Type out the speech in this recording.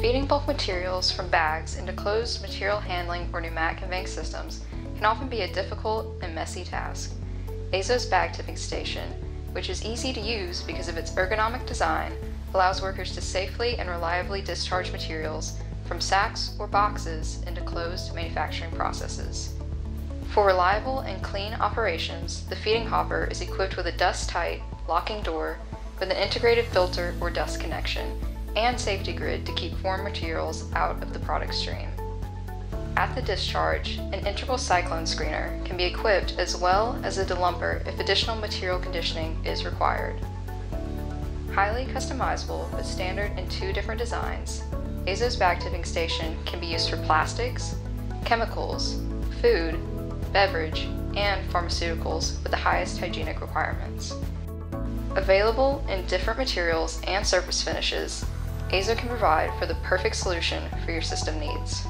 Feeding bulk materials from bags into closed material handling or pneumatic conveying systems can often be a difficult and messy task. Azo's bag tipping station, which is easy to use because of its ergonomic design, allows workers to safely and reliably discharge materials from sacks or boxes into closed manufacturing processes. For reliable and clean operations, the feeding hopper is equipped with a dust-tight, locking door with an integrated filter or dust connection and safety grid to keep foreign materials out of the product stream. At the discharge, an integral cyclone screener can be equipped as well as a delumper if additional material conditioning is required. Highly customizable with standard in two different designs, Azo's bag tipping station can be used for plastics, chemicals, food, beverage, and pharmaceuticals with the highest hygienic requirements. Available in different materials and surface finishes, Azo can provide for the perfect solution for your system needs.